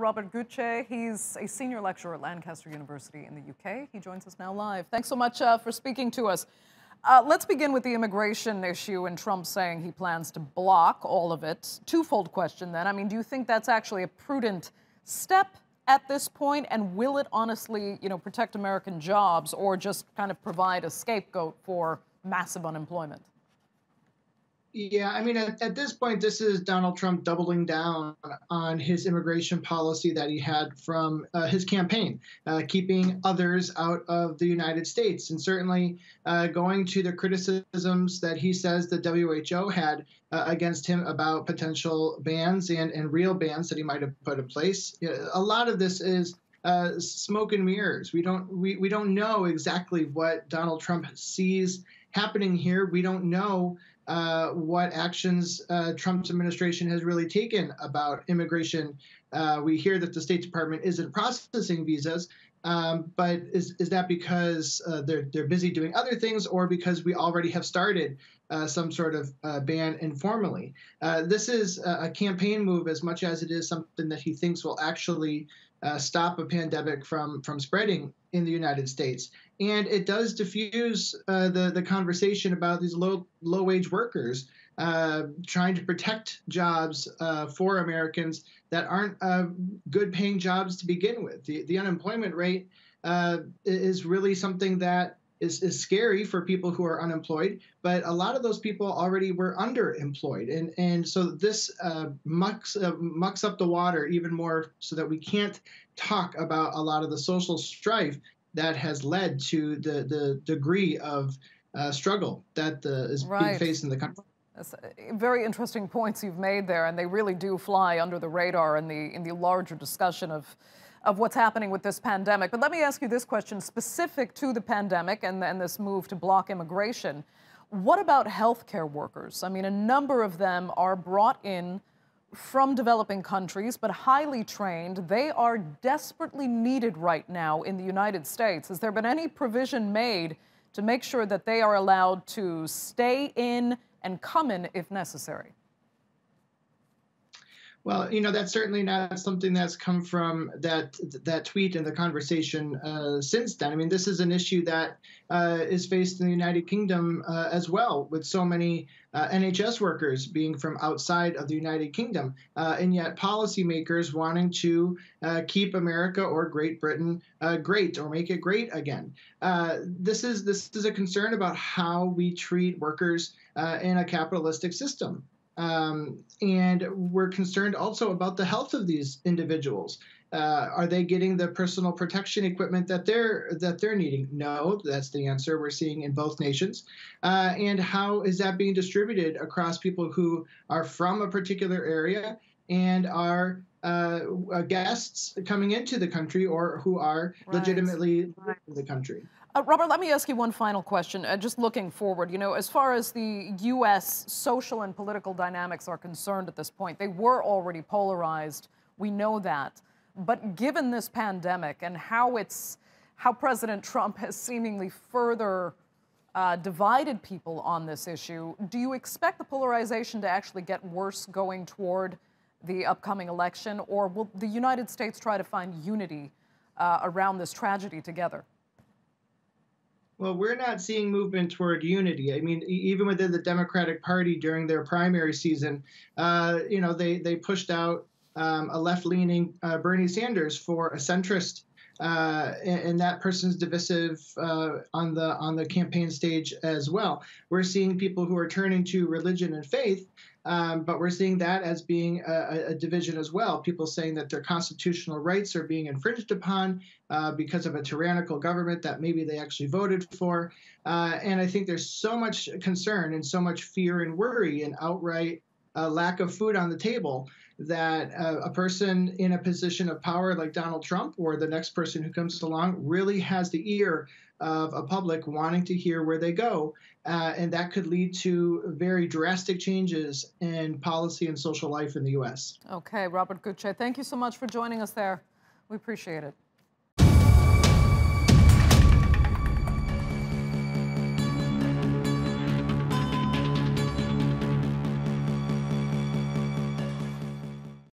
Robert Gutsche. He's a senior lecturer at Lancaster University in the UK. He joins us now live. Thanks so much uh, for speaking to us. Uh, let's begin with the immigration issue and Trump saying he plans to block all of it. Twofold question then. I mean, do you think that's actually a prudent step at this point? And will it honestly, you know, protect American jobs or just kind of provide a scapegoat for massive unemployment? Yeah, I mean, at, at, this point, this is Donald Trump doubling down on his immigration policy that he had from uh, his campaign, uh, keeping others out of the United States, and certainly uh, going to the criticisms that he says the WHO had uh, against him about potential bans and, and real bans that he might have put in place. A lot of this is uh, smoke and mirrors. We don't we, we don't know exactly what Donald Trump sees happening here. We don't know uh, what actions uh, Trump's administration has really taken about immigration. Uh, we hear that the State Department isn't processing visas, um, but is, is that because uh, they're they're busy doing other things, or because we already have started uh, some sort of uh, ban informally? this is a campaign move as much as it is something that he thinks will actually uh, stop a pandemic from from spreading in the United States, and it does diffuse uh, the the conversation about these low low wage workers uh, trying to protect jobs uh, for Americans that aren't uh, good paying jobs to begin with. The the unemployment rate uh, is really something that is, is scary for people who are unemployed, but a lot of those people already were underemployed. And, and so this uh, mucks, uh, mucks up the water even more so that we can't talk about a lot of the social strife that has led to the, the degree of uh, struggle that uh, is right. being faced in the country. That's uh, very interesting points you've made there, and they really do fly under the radar in the in the larger discussion of of what's happening with this pandemic. But let me ask you this question specific to the pandemic and, and this move to block immigration. What about healthcare workers? I mean, a number of them are brought in from developing countries, but highly trained. They are desperately needed right now in the United States. Has there been any provision made to make sure that they are allowed to stay in and come in if necessary? Well, you know that's certainly not something that's come from that that tweet and the conversation uh, since then. I mean, this is an issue that uh, is faced in the United Kingdom uh, as well, with so many uh, NHS workers being from outside of the United Kingdom, uh, and yet policymakers wanting to uh, keep America or Great Britain great or make it great again. this is this is a concern about how we treat workers in a capitalistic system. Um, and we're concerned also about the health of these individuals. Uh, are they getting the personal protection equipment that they're that they're needing? No, that's the answer we're seeing in both nations. Uh, and how is that being distributed across people who are from a particular area and are uh, guests coming into the country or who are right. legitimately right. in the country? Uh, Robert, let me ask you one final question. Uh, just looking forward, you know, as far as the U.S. social and political dynamics are concerned at this point, they were already polarized. We know that. But given this pandemic and how it's how President Trump has seemingly further uh, divided people on this issue, do you expect the polarization to actually get worse going toward the upcoming election, or will the United States try to find unity uh, around this tragedy together? Well, we're not seeing movement toward unity. I mean, even within the Democratic Party during their primary season, uh, you know, they they pushed out um, a left-leaning uh, Bernie Sanders for a centrist, uh, and, and, that person's divisive uh, on the on the campaign stage as well. We're seeing people who are turning to religion and faith um, but we're seeing that as being a, a, division as well. People saying that their constitutional rights are being infringed upon uh, because of a tyrannical government that maybe they actually voted for. Uh, and I think there's so much concern and so much fear and worry and outright uh, lack of food on the table that uh, a person in a position of power like Donald Trump or the next person who comes along really has the ear of a public wanting to hear where they go. Uh, and that could lead to very drastic changes in policy and social life in the U.S. Okay, Robert Gutsche, thank you so much for joining us there. We appreciate it.